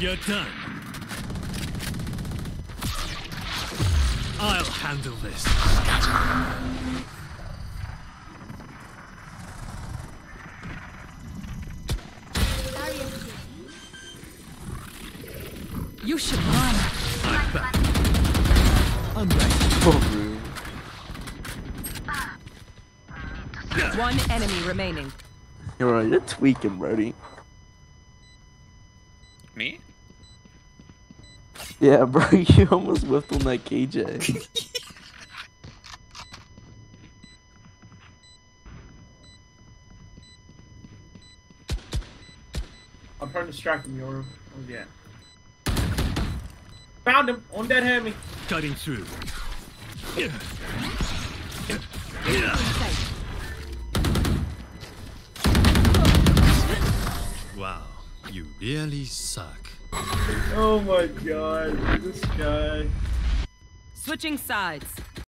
You're done. I'll handle this. You should run. I'm back. I'm ready. Oh, rude. One enemy remaining. You're right, you're tweaking, Brody. Me? Yeah, bro, you almost whiffed on that KJ. I'm trying to distract him, Yoru. Oh, yeah. Found him! On dead heavy! Cutting through. Wow, you really suck. Oh my god, this guy. Switching sides.